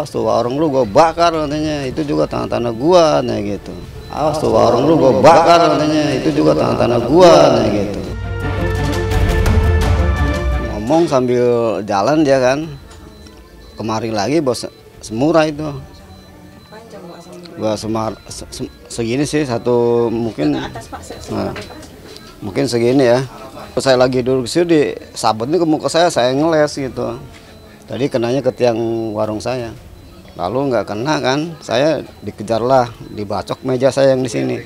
Awas tuh warung lu gua bakar katanya, itu juga tanah-tanah gua nah gitu. Awas tuh warung lu gua bakar katanya, itu juga tanah-tanah gua nah gitu. Ngomong sambil jalan dia kan. Kemarin lagi bos semurah itu. Gua semar se- se- segini sih satu mungkin nah, mungkin segini ya. Saya lagi duduk di sini, sabutnya ke muka saya, saya ngeles gitu. Tadi kenanya ke tiang warung saya. Lalu nggak kena kan, saya dikejarlah, dibacok meja saya yang di sini.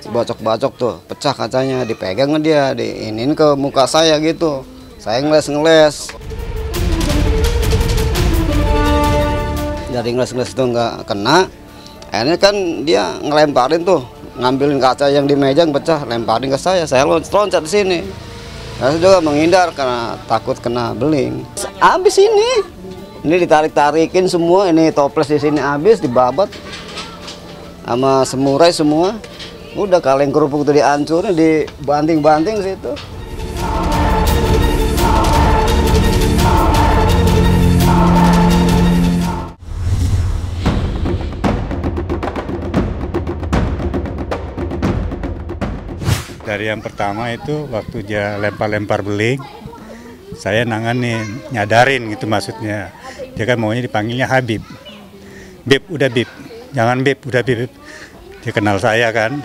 Dibacok-bacok tuh, pecah kacanya, dipegang dia, diinin ke muka saya gitu. Saya ngeles-ngeles. Dari ngeles-ngeles itu nggak kena, akhirnya kan dia ngelemparin tuh, ngambilin kaca yang di meja yang pecah, lemparin ke saya. Saya loncat di sini. Saya juga menghindar karena takut kena beling. Habis ini. Ini ditarik-tarikin semua, ini toples di sini habis dibabat sama semurai semua. Udah kaleng kerupuk tuh dihancurin, dibanting-banting situ. Dari yang pertama itu waktu dia lempar-lempar beling, saya nanganin, nyadarin gitu maksudnya. Dia kan maunya dipanggilnya Habib. Bib, udah Bib. Jangan Bib, udah Bib. Dia kenal saya kan.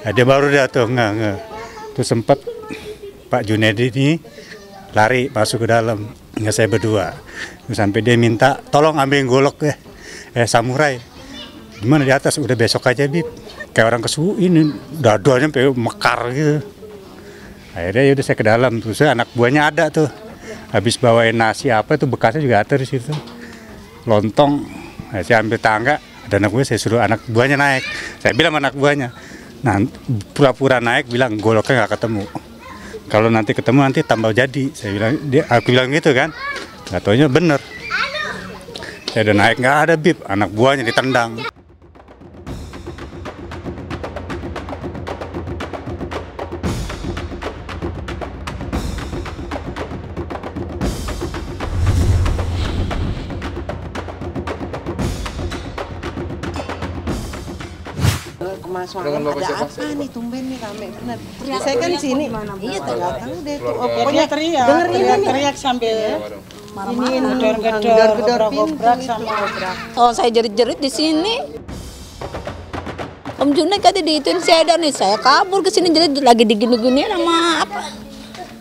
Nah, dia baru dah tuh nggak nggak. Tuh sempat Pak Junedi ini lari masuk ke dalam. Nggak saya berdua. Terus sampai dia minta tolong ambilin golok ya. Eh samurai. Gimana di atas udah besok aja Bib. Kayak orang kesu ini dadanya mekar gitu. Akhirnya ya udah saya ke dalam terus anak buahnya ada tuh. Habis bawain nasi apa itu bekasnya juga ada di situ. Lontong. Nah, saya ambil tangga, ada anak gue saya suruh anak buahnya naik. Saya bilang anak buahnya, nah pura-pura naik bilang goloknya nggak ketemu. Kalau nanti ketemu nanti tambah jadi. Saya bilang dia aku bilang gitu kan. Gak taunya bener. Saya udah naik nggak ada bib, anak buahnya ditendang. Mas Malam ada apa nih tumben nih rame bener. Saya kan sini. Iya nggak tahu deh tuh. Oh, pokoknya teriak, dengerin teriak, ini. teriak sambil Ini gedor-gedor, gedor-gedor pintu obrak itu. sama obrak. Oh saya jerit-jerit di sini. Om Junaid kata diituin saya ada nih, saya kabur ke sini jadi lagi digini-gini sama apa?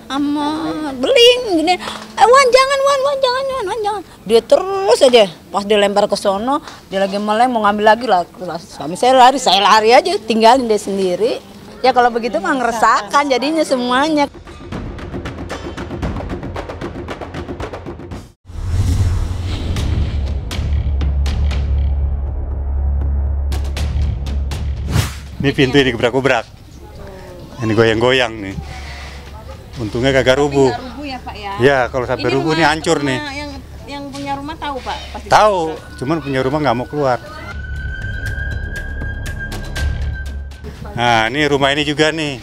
Sama beling gini. Eh Wan jangan Wan, Wan jangan Wan, Wan jangan. Dia terus aja. Pas dia lempar ke sono, dia lagi meleng mau ngambil lagi lah. Suami saya lari, saya lari aja, tinggalin dia sendiri. Ya kalau begitu mah ngeresakan jadinya semuanya. Ini pintu ini gebrak-gebrak. Ini goyang-goyang nih. Untungnya kagak rubuh. Rubuh ya Pak ya. Ya, kalau sampai rubuh nih hancur nih. Yang yang punya rumah tahu Pak pasti. Tahu, cuman punya rumah nggak mau keluar. Nah, ini rumah ini juga nih.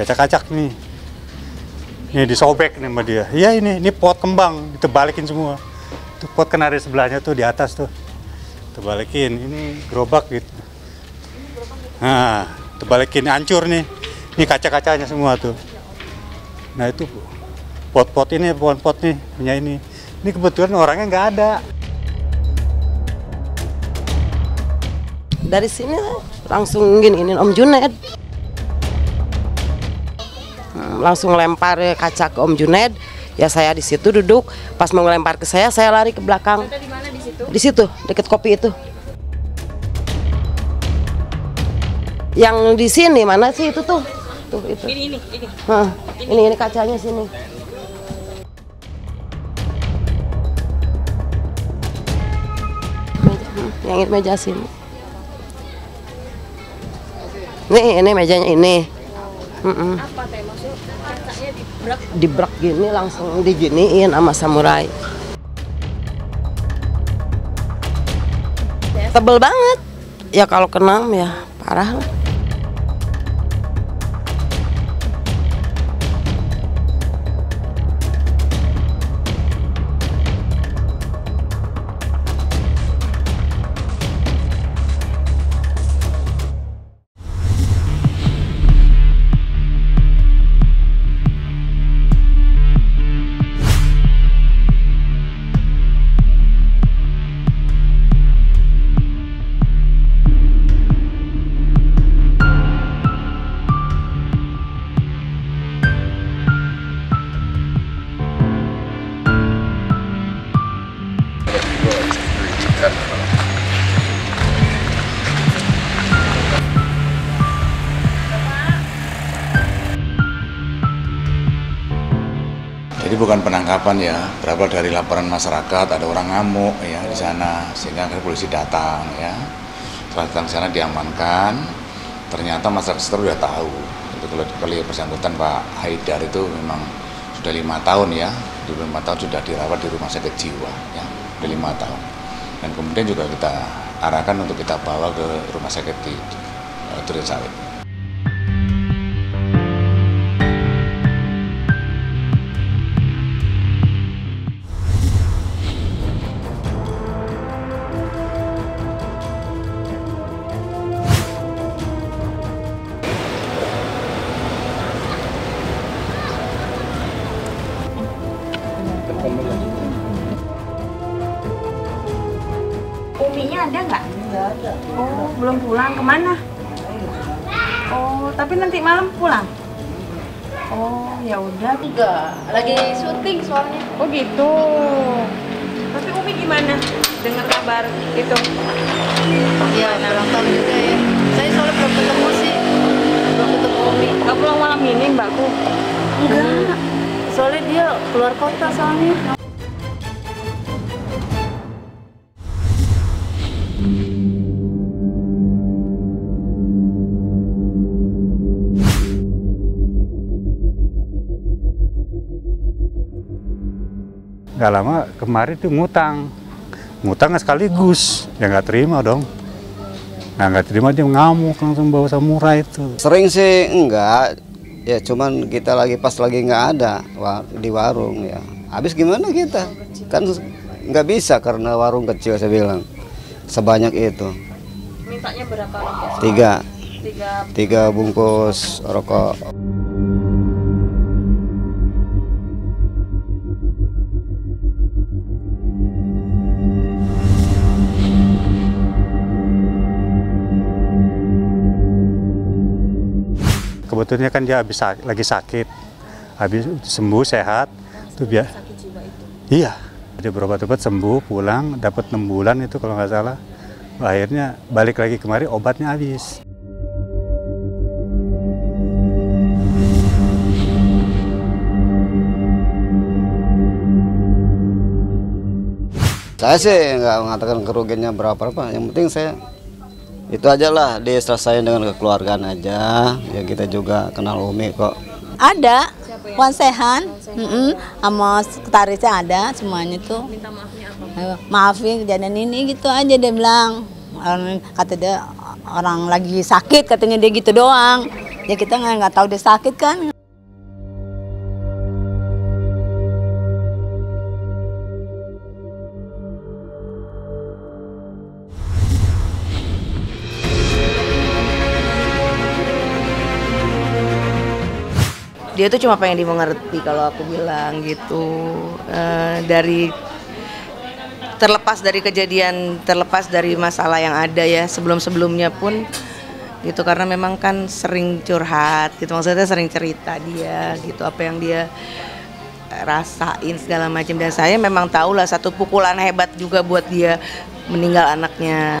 Acak-acak nih. Ini disobek nih sama dia. Iya ini, ini pot kembang, ditebalikin semua. Itu pot ada di sebelahnya tuh di atas tuh. Tebalikin, ini gerobak gitu. Nah, tebalikin hancur nih. Ini kaca-kacanya semua tuh. Nah itu pot-pot ini, pot-pot nih punya ini. Ini kebetulan orangnya nggak ada. Dari sini langsung gini Om Junaid. Hmm, Langsung lempar kaca ke Om Junaid. Ya saya di situ duduk. Pas mau ngelempar ke saya, saya lari ke belakang. di mana di situ? Di situ, deket kopi itu. Yang di sini mana sih itu tuh? Tuh itu. Ini ini ini. ini ini kacanya sini. yang ini meja sini. Nih, ini mejanya ini. Mm-mm. Apa teh maksud kacanya dibrak Dibrak gini langsung diginiin sama samurai. Tebel banget. Ya kalau kena ya parah lah. Bukan penangkapan ya, berawal dari laporan masyarakat ada orang ngamuk ya di sana sehingga akhirnya polisi datang ya. Setelah datang sana diamankan, ternyata masyarakat sekitar sudah tahu. Itu kalau yang bersangkutan Pak Haidar itu memang sudah lima tahun ya, di lima tahun sudah dirawat di rumah sakit jiwa ya, sudah lima tahun. Dan kemudian juga kita arahkan untuk kita bawa ke rumah sakit di uh, Durian Uminya ada nggak? Nggak ada. Oh, belum pulang ke mana? Oh, tapi nanti malam pulang. Oh, ya udah. Enggak, lagi syuting soalnya. Oh gitu. Tapi Umi gimana? Dengar kabar itu? Ya, ulang tahun juga ya. Saya soalnya belum ketemu sih. Belum ketemu Umi. Gak pulang malam ini mbakku? Enggak. Soalnya dia keluar kota soalnya. Nggak lama kemarin tuh ngutang. Ngutang sekaligus, ya nggak terima dong. Nah nggak terima dia ngamuk langsung bawa samurai itu. Sering sih enggak, ya cuman kita lagi pas lagi nggak ada di warung ya. Habis gimana kita? Kan nggak bisa karena warung kecil saya bilang. Sebanyak itu. Mintanya berapa rokok? Tiga. tiga bungkus rokok. Kebetulannya kan dia habis sak- lagi sakit, habis sembuh sehat, tuh biar. Iya, dia berobat-obat sembuh, pulang, dapat 6 bulan itu kalau nggak salah. Akhirnya balik lagi kemari obatnya habis. Saya sih nggak mengatakan kerugiannya berapa apa. Yang penting saya itu aja lah diselesaikan dengan kekeluargaan aja. Ya kita juga kenal Umi kok. Ada, Wan Sehan, mm-mm, sama sekretarisnya ada semuanya tuh. Minta maafnya apa? Maafin kejadian ini gitu aja dia bilang. Kata dia orang lagi sakit katanya dia gitu doang. Ya kita nggak tahu dia sakit kan. Dia tuh cuma pengen dimengerti kalau aku bilang gitu. Eh, dari terlepas dari kejadian terlepas dari masalah yang ada ya sebelum sebelumnya pun gitu karena memang kan sering curhat gitu. Maksudnya sering cerita dia gitu apa yang dia rasain segala macam. Dan saya memang tahu lah satu pukulan hebat juga buat dia meninggal anaknya